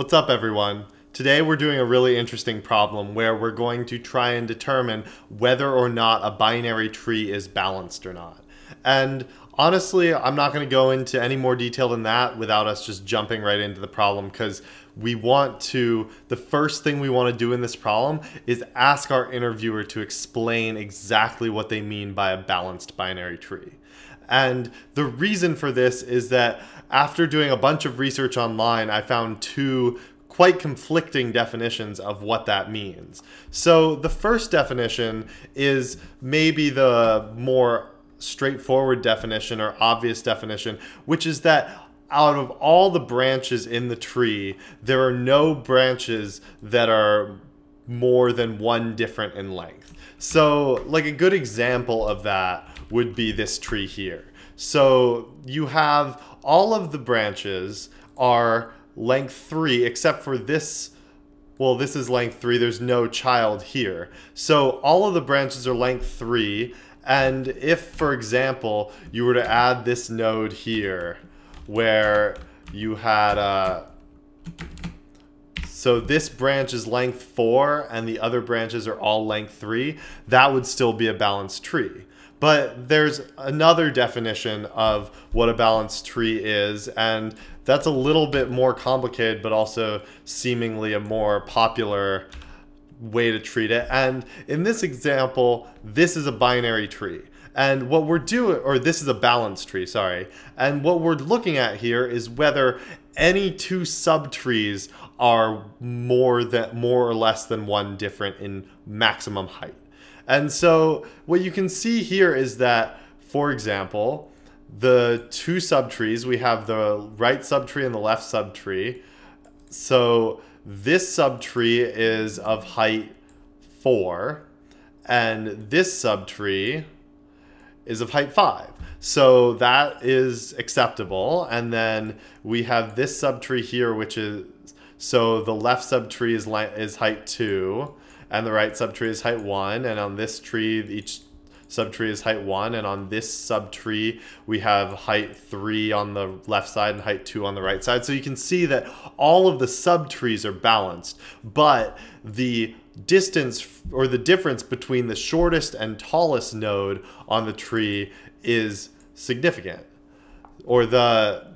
What's up, everyone? Today we're doing a really interesting problem where we're going to try and determine whether or not a binary tree is balanced or not. And honestly, I'm not going to go into any more detail than that without us just jumping right into the problem because we want to, the first thing we want to do in this problem is ask our interviewer to explain exactly what they mean by a balanced binary tree. And the reason for this is that after doing a bunch of research online, I found two quite conflicting definitions of what that means. So the first definition is maybe the more straightforward definition or obvious definition, which is that out of all the branches in the tree, there are no branches that are more than one different in length. So, like a good example of that would be this tree here. So, you have all of the branches are length 3 except for this well, this is length 3. There's no child here. So, all of the branches are length 3 and if, for example, you were to add this node here, where you had a uh, so this branch is length 4 and the other branches are all length 3, that would still be a balanced tree. But there's another definition of what a balanced tree is, and that's a little bit more complicated, but also seemingly a more popular way to treat it. And in this example, this is a binary tree. And what we're doing, or this is a balanced tree, sorry. And what we're looking at here is whether any two subtrees are more than more or less than one different in maximum height. And so what you can see here is that, for example, the two subtrees, we have the right subtree and the left subtree. So this subtree is of height 4, and this subtree is of height 5. So that is acceptable. And then we have this subtree here, which is, so the left subtree is, is height 2, and the right subtree is height 1. And on this tree, each subtree is height 1 and on this subtree we have height 3 on the left side and height 2 on the right side. So you can see that all of the subtrees are balanced, but the distance or the difference between the shortest and tallest node on the tree is significant. Or the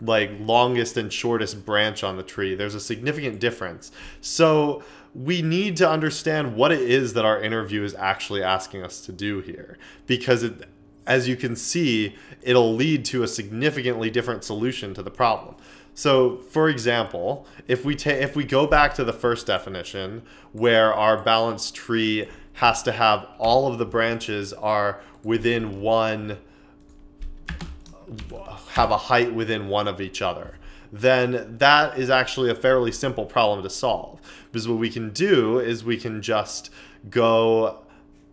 like longest and shortest branch on the tree. There's a significant difference. So we need to understand what it is that our interview is actually asking us to do here because it, as you can see, it'll lead to a significantly different solution to the problem. So, for example, if we ta- if we go back to the first definition where our balanced tree has to have all of the branches are within one have a height within one of each other, then that is actually a fairly simple problem to solve. Because what we can do is we can just go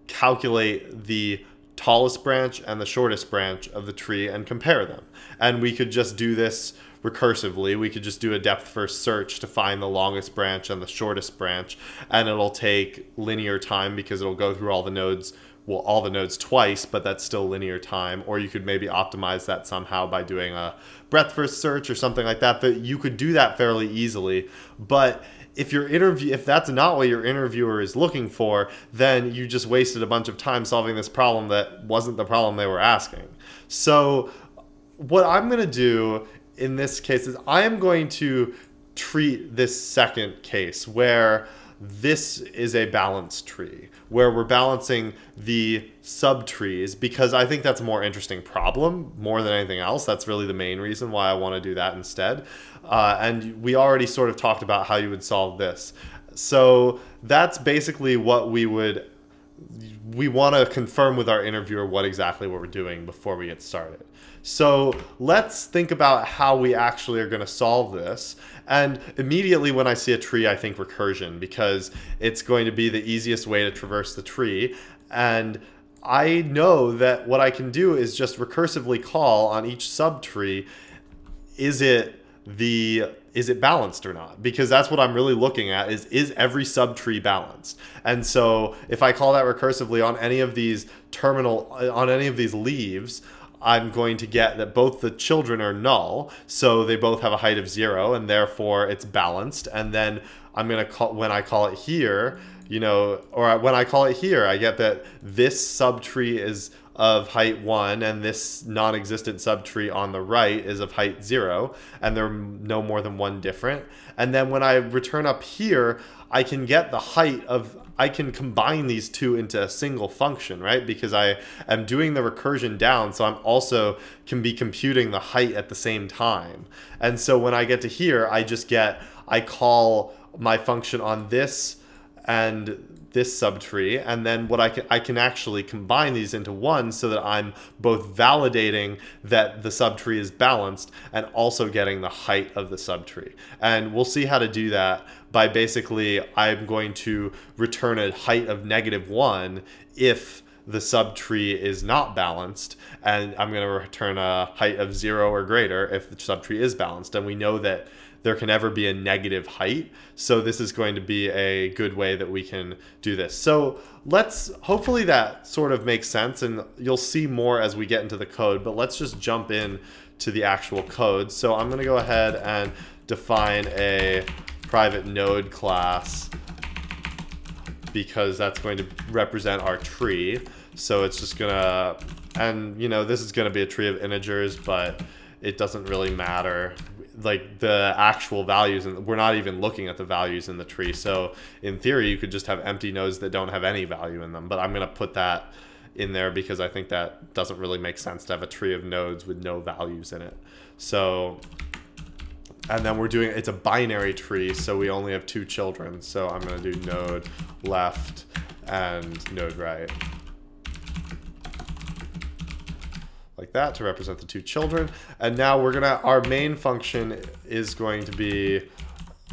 calculate the tallest branch and the shortest branch of the tree and compare them. And we could just do this recursively. We could just do a depth first search to find the longest branch and the shortest branch, and it'll take linear time because it'll go through all the nodes well all the nodes twice but that's still linear time. Or you could maybe optimize that somehow by doing a breadth first search or something like that that you could do that fairly easily. But if your interview if that's not what your interviewer is looking for then you just wasted a bunch of time solving this problem that wasn't the problem they were asking. So what i'm going to do in this case is i am going to treat this second case where this is a balanced tree where we're balancing the subtrees because I think that's a more interesting problem more than anything else. That's really the main reason why I want to do that instead. Uh, and we already sort of talked about how you would solve this. So that's basically what we would we want to confirm with our interviewer what exactly what we're doing before we get started. So let's think about how we actually are going to solve this. And immediately when I see a tree, I think recursion because it's going to be the easiest way to traverse the tree. And I know that what I can do is just recursively call on each subtree, is it the is it balanced or not because that's what i'm really looking at is is every subtree balanced and so if i call that recursively on any of these terminal uh, on any of these leaves I'm going to get that both the children are null, so they both have a height of zero, and therefore it's balanced. And then I'm gonna call when I call it here, you know, or when I call it here, I get that this subtree is of height 1 and this non-existent subtree on the right is of height 0 and they're no more than one different and then when I return up here I can get the height of I can combine these two into a single function, right? Because I am doing the recursion down, so I'm also can be computing the height at the same time. And so when I get to here, I just get I call my function on this and this subtree and then what I can I can actually combine these into one so that I'm both validating that the subtree is balanced and also getting the height of the subtree. And we'll see how to do that by basically I'm going to return a height of negative 1 if the subtree is not balanced and I'm going to return a height of 0 or greater if the subtree is balanced and we know that there can ever be a negative height. So this is going to be a good way that we can do this. So let's, hopefully that sort of makes sense and you'll see more as we get into the code, but let's just jump in to the actual code. So I'm gonna go ahead and define a private node class because that's going to represent our tree. So it's just gonna, and you know, this is gonna be a tree of integers, but it doesn't really matter like the actual values and we're not even looking at the values in the tree. So in theory you could just have empty nodes that don't have any value in them but i'm going to put that in there because i think that doesn't really make sense to have a tree of nodes with no values in it. So and then we're doing it's a binary tree so we only have two children. So i'm going to do node left and node right like that to represent the two children. And now we're gonna, our main function is going to be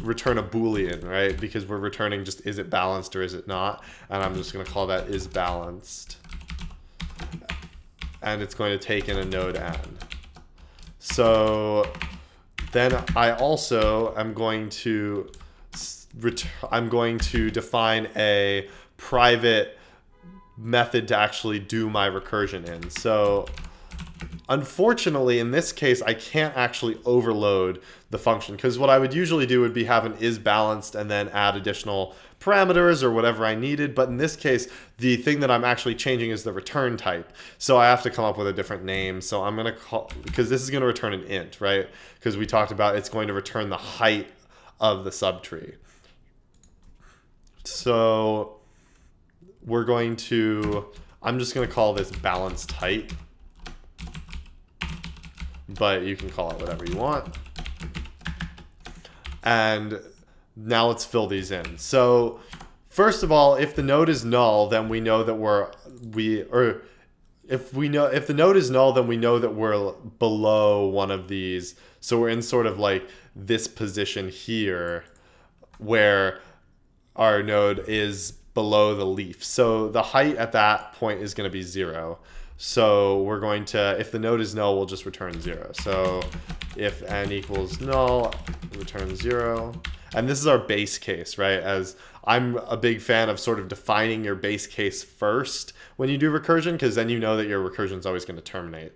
return a boolean, right? Because we're returning just is it balanced or is it not? And I'm just gonna call that is balanced. And it's going to take in a node n. So then I also am going to return. I'm going to define a private method to actually do my recursion in. So Unfortunately, in this case, I can't actually overload the function because what I would usually do would be have an is balanced and then add additional parameters or whatever I needed. But in this case, the thing that I'm actually changing is the return type. So I have to come up with a different name. So I'm going to call, because this is going to return an int, right? Because we talked about it's going to return the height of the subtree. So we're going to, I'm just going to call this balanced height but you can call it whatever you want. And now let's fill these in. So first of all, if the node is null, then we know that we're we or if we know if the node is null, then we know that we're below one of these. So we're in sort of like this position here where our node is below the leaf. So the height at that point is going to be zero. So we're going to, if the node is null, we'll just return zero. So if n equals null, return zero. And this is our base case, right? As I'm a big fan of sort of defining your base case first when you do recursion, because then you know that your recursion is always going to terminate.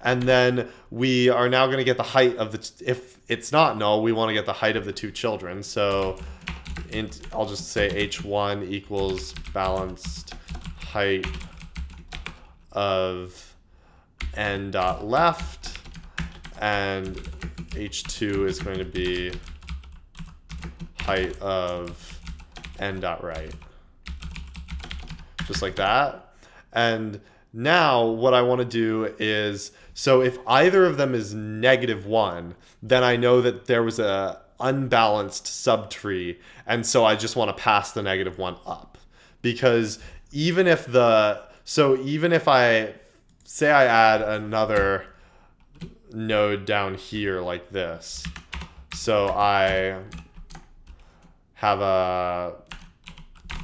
And then we are now going to get the height of the, if it's not null, we want to get the height of the two children. So int, I'll just say h1 equals balanced height of n dot left and h2 is going to be height of n dot right. Just like that. And now what I want to do is so if either of them is negative one then I know that there was a unbalanced subtree and so I just want to pass the negative one up. Because even if the so even if I say I add another node down here like this, so I have a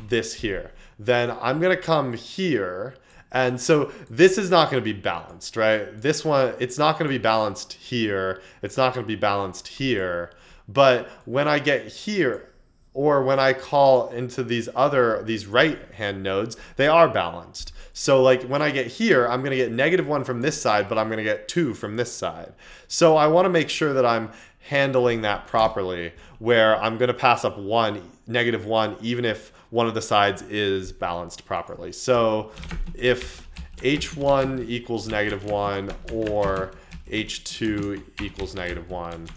this here, then I'm gonna come here and so this is not going to be balanced, right? This one, it's not going to be balanced here. It's not going to be balanced here. But when I get here, or when I call into these other, these right hand nodes, they are balanced. So like when I get here, I'm gonna get negative one from this side, but I'm gonna get two from this side. So I wanna make sure that I'm handling that properly where I'm gonna pass up one, negative one, even if one of the sides is balanced properly. So if h1 equals negative one or h2 equals negative one,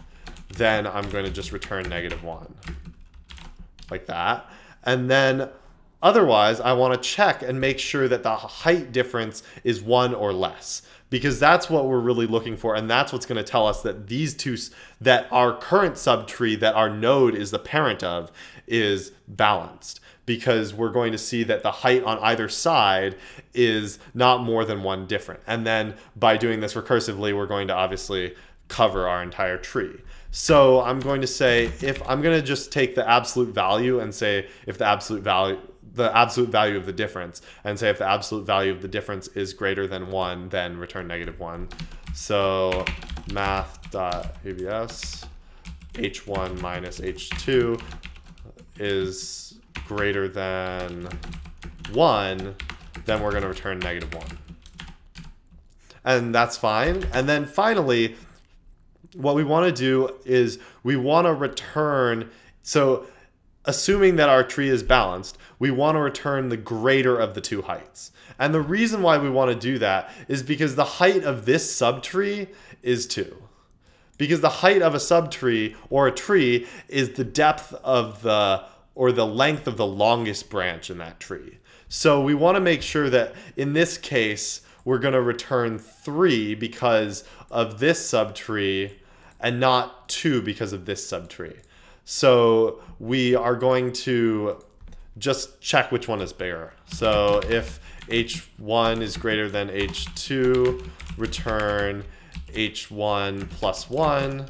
then I'm going to just return negative one like that. And then otherwise, I want to check and make sure that the height difference is one or less because that's what we're really looking for. And that's what's going to tell us that these two, that our current subtree that our node is the parent of is balanced because we're going to see that the height on either side is not more than one different. And then by doing this recursively, we're going to obviously cover our entire tree. So I'm going to say if I'm going to just take the absolute value and say if the absolute value the absolute value of the difference and say if the absolute value of the difference is greater than 1 then return negative 1. So math.abs h1 minus h2 is greater than 1 then we're going to return negative 1. And that's fine. And then finally what we want to do is we want to return so assuming that our tree is balanced we want to return the greater of the two heights. And the reason why we want to do that is because the height of this subtree is 2 because the height of a subtree or a tree is the depth of the or the length of the longest branch in that tree. So we want to make sure that in this case we're going to return 3 because of this subtree and not 2 because of this subtree. So we are going to just check which one is bigger. So if h1 is greater than h2, return h1 plus 1,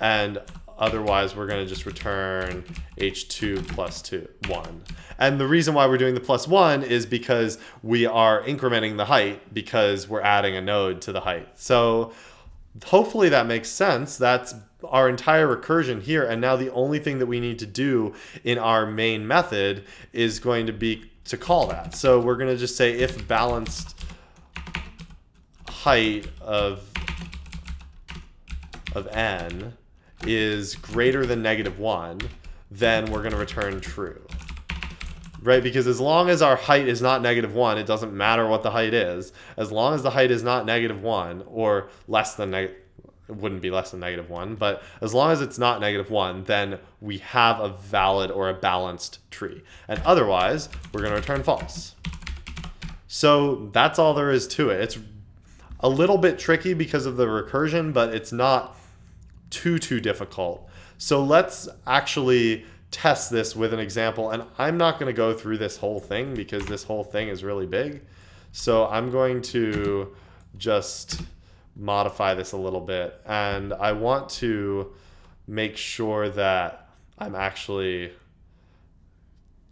and otherwise we're going to just return h2 plus 2, 1. And the reason why we're doing the plus 1 is because we are incrementing the height because we're adding a node to the height. So hopefully that makes sense. That's our entire recursion here. And now the only thing that we need to do in our main method is going to be to call that. So we're going to just say if balanced height of of n is greater than negative 1, then we're going to return true right? Because as long as our height is not negative 1, it doesn't matter what the height is. As long as the height is not negative 1 or less than negative, it wouldn't be less than negative 1, but as long as it's not negative 1, then we have a valid or a balanced tree. And otherwise, we're going to return false. So that's all there is to it. It's a little bit tricky because of the recursion, but it's not too, too difficult. So let's actually test this with an example. And I'm not going to go through this whole thing because this whole thing is really big. So I'm going to just modify this a little bit. And I want to make sure that I'm actually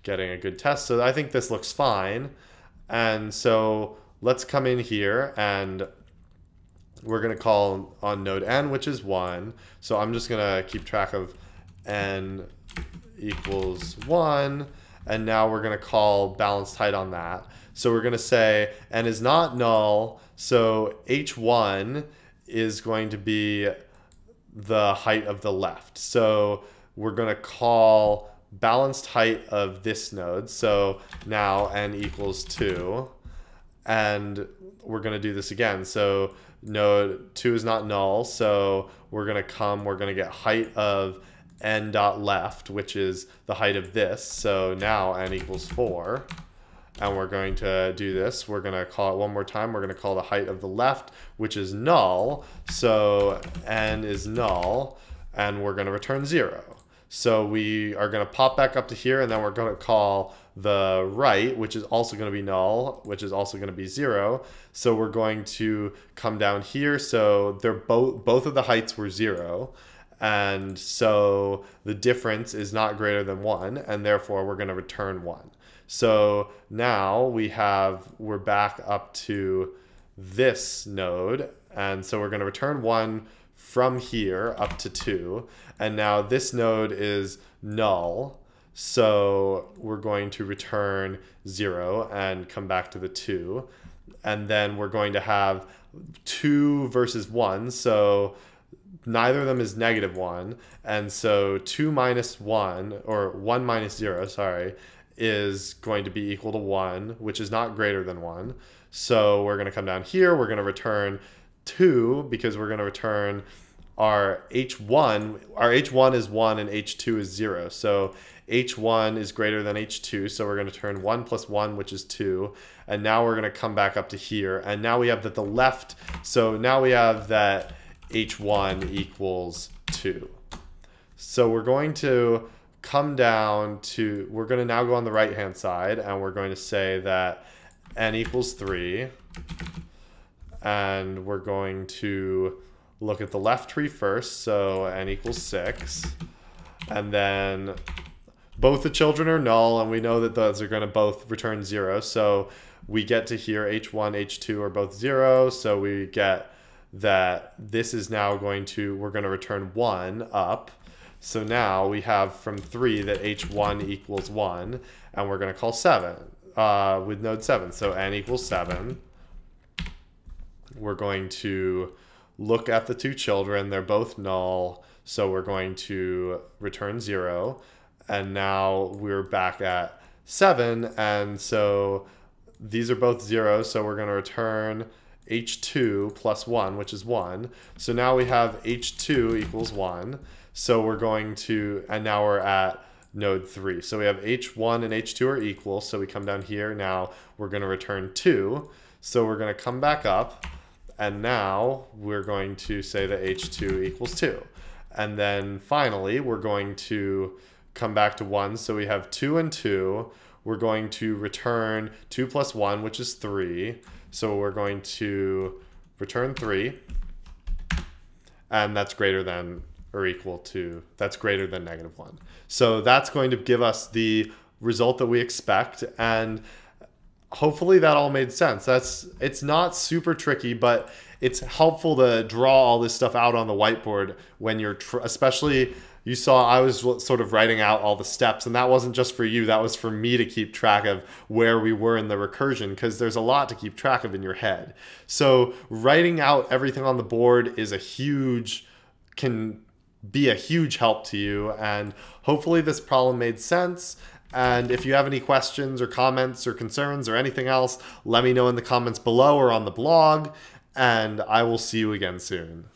getting a good test. So I think this looks fine. And so let's come in here and we're going to call on node n, which is 1. So I'm just going to keep track of n equals 1. And now we're going to call balanced height on that. So we're going to say n is not null. So h1 is going to be the height of the left. So we're going to call balanced height of this node. So now n equals 2. And we're going to do this again. So node 2 is not null. So we're going to come, we're going to get height of n dot left, which is the height of this. So now n equals 4. And we're going to do this. We're going to call it one more time. We're going to call the height of the left, which is null. So n is null. And we're going to return 0. So we are going to pop back up to here, and then we're going to call the right, which is also going to be null, which is also going to be 0. So we're going to come down here. So they're both both of the heights were 0 and so the difference is not greater than 1 and therefore we're going to return 1 so now we have we're back up to this node. And so we're going to return 1 from here up to 2 and now this node is null So we're going to return 0 and come back to the 2. And then we're going to have 2 versus 1. So neither of them is negative 1. And so 2 minus 1, or 1 minus 0, sorry, is going to be equal to 1, which is not greater than 1. So we're going to come down here. We're going to return 2 because we're going to return our h1. Our h1 is 1 and h2 is 0. So h1 is greater than h2. So we're going to turn 1 plus 1, which is 2. And now we're going to come back up to here. And now we have that the left. So now we have that h1 equals 2. So we're going to come down to, we're going to now go on the right hand side and we're going to say that n equals 3. And we're going to look at the left tree first. So n equals 6. And then both the children are null, and we know that those are going to both return 0. So we get to here h1, h2 are both 0. So we get that this is now going to, we're going to return 1 up. So now we have from 3 that h1 equals 1, and we're going to call 7 uh, with node 7. So n equals 7. We're going to look at the two children. They're both null. So we're going to return 0. And now we're back at 7. And so these are both 0. So we're going to return h2 plus 1, which is 1. So now we have h2 equals 1. So we're going to, and now we're at node 3. So we have h1 and h2 are equal. So we come down here. Now we're going to return 2. So we're going to come back up. And now we're going to say that h2 equals 2. And then finally, we're going to come back to 1. So we have 2 and 2. We're going to return 2 plus 1, which is 3. So we're going to return 3. And that's greater than or equal to, that's greater than negative 1. So that's going to give us the result that we expect. And hopefully that all made sense. That's It's not super tricky, but it's helpful to draw all this stuff out on the whiteboard when you're, especially you saw I was sort of writing out all the steps, and that wasn't just for you, that was for me to keep track of where we were in the recursion because there's a lot to keep track of in your head. So, writing out everything on the board is a huge, can be a huge help to you. And hopefully, this problem made sense. And if you have any questions or comments or concerns or anything else, let me know in the comments below or on the blog. And I will see you again soon.